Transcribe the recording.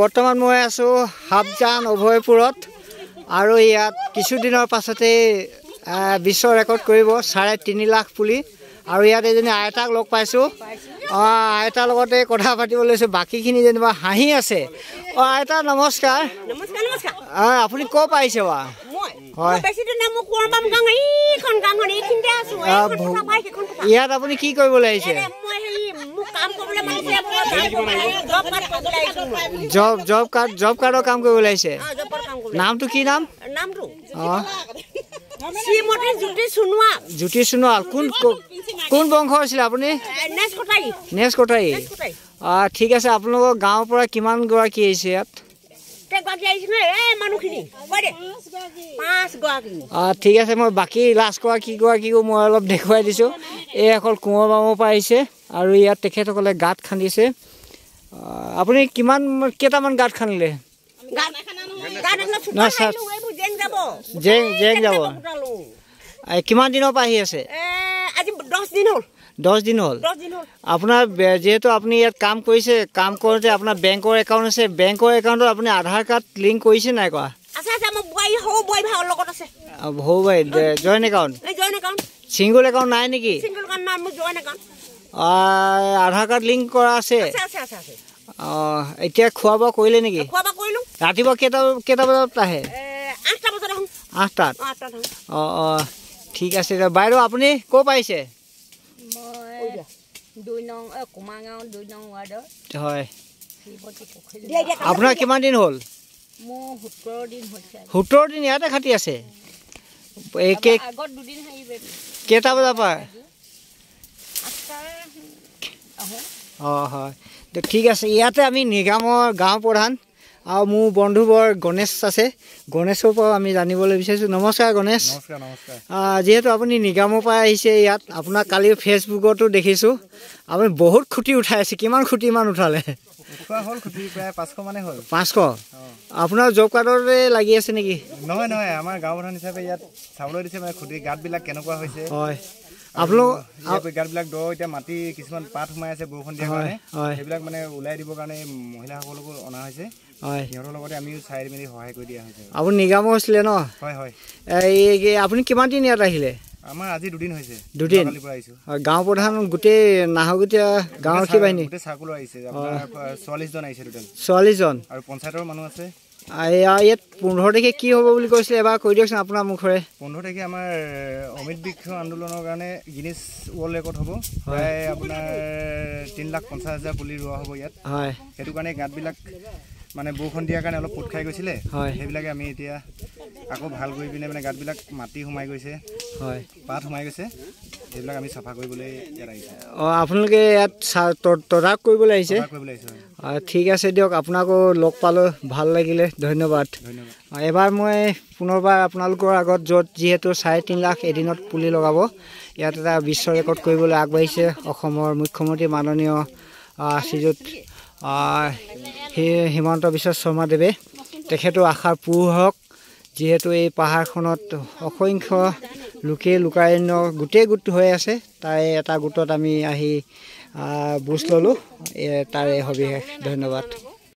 বৰ্তমান মই আছোঁ হাবজান অভয়পুৰত আৰু ইয়াত কিছুদিনৰ পাছতেই বিশ্ব ৰেকৰ্ড কৰিব চাৰে তিনি লাখ পুলি। আৰু ইয়াত এজনী আইতাক লগ পাইছোঁ। অঁ আইতাৰ লগতে কথা পাতিব লৈছোঁ। বাকীখিনি যেনিবা হাঁহি আছে। অঁ আইতা নমস্কাৰ। অঁ আপুনি ক'ৰ পাৰিছে বাৰু হয়। ইয়াত আপুনি কি কৰিবলৈ আহিছে? জব জব কাৰ্ড জব কাৰ্ডৰ কাম কৰিবলৈ আহিছে নামটো কি নাম? জ্যোতি সোণোৱাল। কোন কোন বংশ আছিলে আপুনি? নেক্সট কটাৰী অঁ ঠিক আছে আপোনালোকৰ গাঁৱৰ পৰা কিমানগৰাকী আহিছে ইয়াত? ঠিক আছে মই বাকী লাষ্ট কৰা কেইগৰাকীকো মই অলপ দেখুৱাই দিছোঁ। এই অকল কোঁৱৰ বামৰ পৰা আহিছে। আৰু ইয়াত তেখেতসকলে গাঁত খান্দিছে। আপুনি কিমান কেইটামান গাঁত খান্দিলে? জেং জেং যাব। কিমান দিনৰ পৰা আহি আছে? দহ দিন হ'ল। আপোনাৰ যিহেতু আপুনি ইয়াত কাম কৰিছে কাম কৰোঁতে আপোনাৰ বেংকৰ একাউণ্ট আছে বেংকৰ একাউণ্টত আপুনি আধাৰ কাৰ্ড লিংক কৰিছে নাই কৰা? সৰু বাৰী জইণ্ট একাউণ্ট ছিংগুল একাউণ্ট নাই নেকি? আধাৰ কাৰ্ড লিংক কৰা আছে। অঁ এতিয়া খোৱা বোৱা কৰিলে নেকি? ৰাতিপুৱা কেইটা কেইটা বজাত আহে? আঠটাত? অঁ অঁ ঠিক আছে বাইদেউ আপুনি ক'ৰ পাৰিছে হয়। আপোনাৰ কিমান দিন হ'ল? সোতৰ দিন ইয়াতে খাটি আছে। কেইটা বজাৰ পৰা? অঁ হয়। ঠিক আছে ইয়াতে আমি নিগামৰ গাঁও প্ৰধান আৰু মোৰ বন্ধুবৰ গণেশ আছে। গণেশৰ পৰাও আমি জানিবলৈ বিচাৰিছোঁ। নমস্কাৰ গণেশ। যিহেতু আপুনি নিগামৰ পৰা আহিছে ইয়াত আপোনাক কালি ফেচবুকতো দেখিছোঁ। আপুনি বহুত খুটি উঠাই আছে। কিমান খুটি ইমান উঠালে? পাঁচশ আপোনাৰ জব কাৰ্ডতে লাগি আছে নেকি? নহয় নহয়। আমাৰ গাঁও প্ৰধান হিচাপে ইয়াত চাবলৈ দিছে মানে খুটি গাঁতবিলাক কেনেকুৱা হৈছে। হয়। আপোনালোক গাঁতবিলাক দ এতিয়া মাটি কিছুমান পাত সোমাই আছে বৰষুণ দিয়াৰ কাৰণে। সেইবিলাক মানে ওলাই দিবৰ কাৰণে মহিলাসকলকো অনা হৈছে। হয়। সিহঁতৰ লগতে আমিও চাই মেলি সহায় কৰি দিয়া হৈছে। আপুনি নিগামৰ হৈছিলে ন? হয় হয়। এই আপুনি কিমান দিন ইয়াত আহিলে? আমাৰ আজি দুদিন হৈছে। দুদিন? গাঁও প্ৰধান গোটেই নাহৰগতীয়া গাঁৱৰক্ষী বাহিনী গোটেই চাৰ্কুলো আহিছে। আপোনাৰ চল্লিছজন আহিছে টোটেল চল্লিছজন আৰু পঞ্চায়তৰ মানুহ আছে। ইয়াত পোন্ধৰ তাৰিখে কি হ'ব বুলি কৈছিলে? এবাৰ কৈ দিয়কচোন আপোনাৰ মুখৰে। পোন্ধৰ তাৰিখে আমাৰ অমিত বৃক্ষ আন্দোলনৰ কাৰণে গিনিজ ৱৰ্ল্ড ৰেকৰ্ড হ'ব। প্ৰায় আপোনাৰ তিনি লাখ পঞ্চাছ হাজাৰ পুলি ৰোৱা হ'ব ইয়াত। হয়। সেইটো কাৰণে গাঁতবিলাক মানে বৰষুণ দিয়াৰ কাৰণে অলপ পোট খাই গৈছিলে। হয়। সেইবিলাকে আমি এতিয়া আকৌ ভাল কৰি পিনে মানে গাঁতবিলাক মাটি সোমাই গৈছে। হয়। পাত সোমাই গৈছে। সেইবিলাক আমি চাফা কৰিবলৈ ইয়াত আহিছোঁ। অঁ আপোনালোকে ইয়াত তদাৰক কৰিবলৈ আহিছে? কৰিবলৈ আহিছোঁ ঠিক আছে দিয়ক আপোনাকো লগ পালোঁ ভাল লাগিলে ধন্যবাদ। এবাৰ মই পুনৰবাৰ আপোনালোকৰ আগত য'ত যিহেতু চাৰে তিনি লাখ এদিনত পুলি লগাব ইয়াত এটা বিশ্ব ৰেকৰ্ড কৰিবলৈ আগবাঢ়িছে অসমৰ মুখ্যমন্ত্ৰী মাননীয় শ্ৰীযুত হিমন্ত বিশ্ব শৰ্মাদেৱে তেখেতো আশাৰ পূৰ হওক যিহেতু এই পাহাৰখনত অসংখ্য লোকে লোকাৰণ্য গোটেই গোট হৈ আছে তাৰে এটা গোটত আমি আহি বুজ ল'লোঁ। তাৰে সবিশেষ। ধন্যবাদ।